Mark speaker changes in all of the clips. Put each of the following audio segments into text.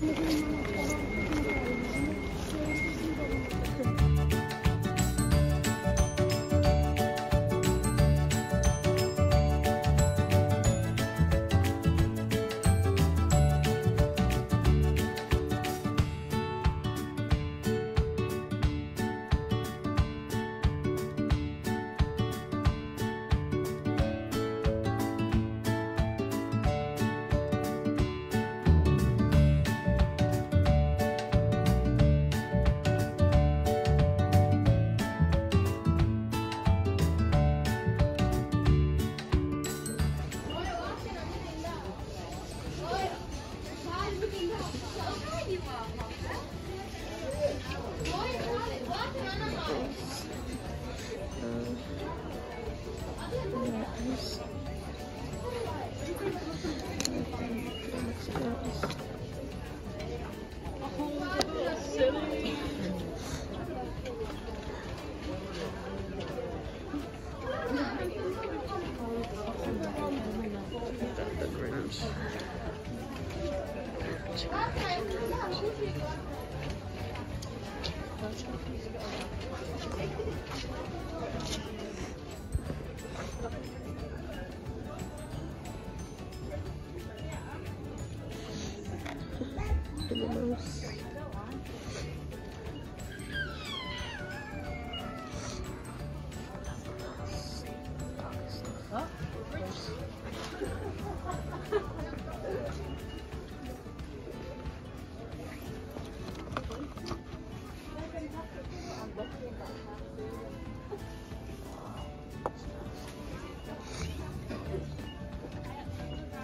Speaker 1: Thank you. Okay, now.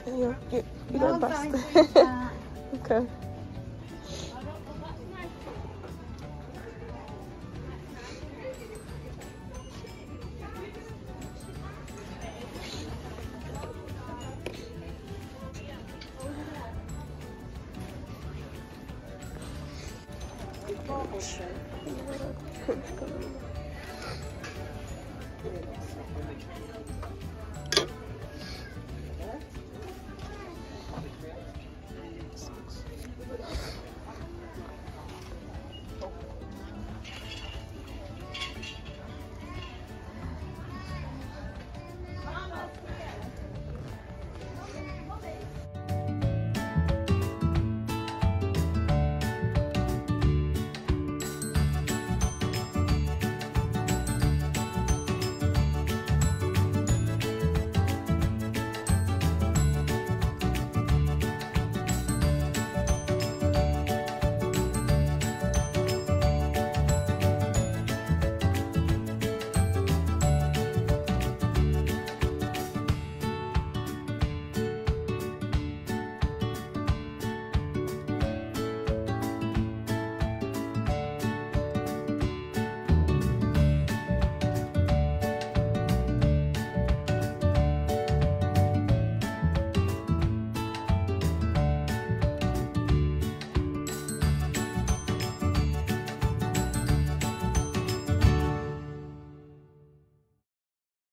Speaker 1: You, you, you bust. okay. Bubble shirt. そうですか。